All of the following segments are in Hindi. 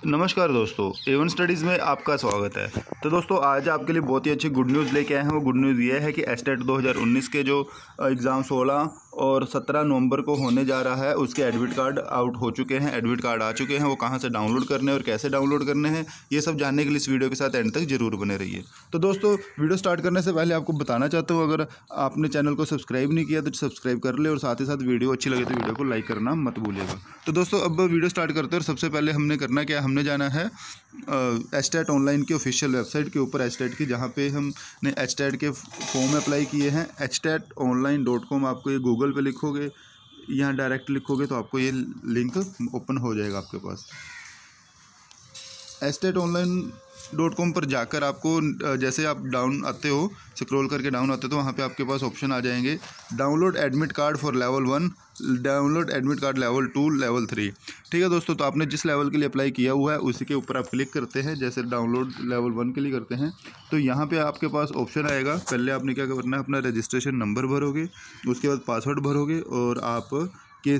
नमस्कार दोस्तों एवन स्टडीज़ में आपका स्वागत है। तो दोस्तों, आज आपके लिए बहुत ही अच्छी गुड न्यूज़ लेके आए हैं। वो गुड न्यूज़ ये है कि एस्टेट 2019 के जो एग्ज़ाम 16 और 17 नवंबर को होने जा रहा है, उसके एडमिट कार्ड आउट हो चुके हैं। एडमिट कार्ड आ चुके हैं, वो कहाँ से डाउनलोड करने और कैसे डाउनलोड करने हैं, ये सब जानने के लिए इस वीडियो के साथ एंड तक ज़रूर बने रहिए। तो दोस्तों वीडियो स्टार्ट करने से पहले आपको बताना चाहता हूँ, अगर आपने चैनल को सब्सक्राइब नहीं किया तो सब्सक्राइब कर ले और साथ ही साथ वीडियो अच्छी लगे तो वीडियो को लाइक करना मत भूलिएगा। तो दोस्तों, अब वीडियो स्टार्ट करते हैं और सबसे पहले हमने करना क्या? हमने जाना है एस्टेट ऑनलाइन की ऑफिशियल वेबसाइट के ऊपर एस्टेट की, जहाँ पे हमने एस्टेट के फॉर्म अप्लाई किए हैं। एस्टेट ऑनलाइन डॉट कॉम आपको ये गूगल पे लिखोगे, यहाँ डायरेक्ट लिखोगे तो आपको ये लिंक ओपन हो जाएगा आपके पास। एस्टेट ऑनलाइन डॉट कॉम पर जाकर आपको जैसे आप डाउन आते हो, स्क्रॉल करके डाउन आते हो तो वहाँ पे आपके पास ऑप्शन आ जाएँगे, download admit card for level one, download admit card level two, level three. ठीक है दोस्तों तो आपने जिस लेवल के लिए अप्लाई किया हुआ है, उसी के ऊपर आप क्लिक करते हैं, जैसे डाउनलोड लेवल वन के लिए करते हैं। तो यहाँ पे आपके पास ऑप्शन आएगा, पहले आपने क्या करना है, अपना रजिस्ट्रेशन नंबर भरोगे, उसके बाद पासवर्ड भरोगे, और आप कि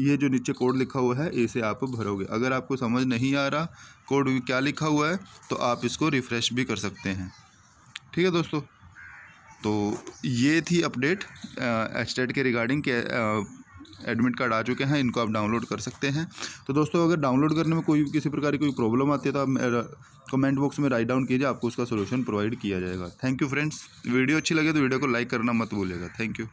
ये जो नीचे कोड लिखा हुआ है इसे आप भरोगे। अगर आपको समझ नहीं आ रहा कोड क्या लिखा हुआ है तो आप इसको रिफ़्रेश भी कर सकते हैं। ठीक है दोस्तों? तो ये थी अपडेट एस्टेट के रिगार्डिंग के एडमिट कार्ड आ चुके हैं, इनको आप डाउनलोड कर सकते हैं। तो दोस्तों, अगर डाउनलोड करने में कोई, किसी प्रकार की कोई प्रॉब्लम आती है तो आप कमेंट बॉक्स में राइट डाउन कीजिए, आपको उसका सोल्यूशन प्रोवाइड किया जाएगा। थैंक यू फ्रेंड्स वीडियो अच्छी लगे तो वीडियो को लाइक करना मत भूलिएगा। Thank you